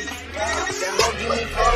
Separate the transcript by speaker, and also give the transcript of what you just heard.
Speaker 1: Then what you. need